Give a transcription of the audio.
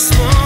this one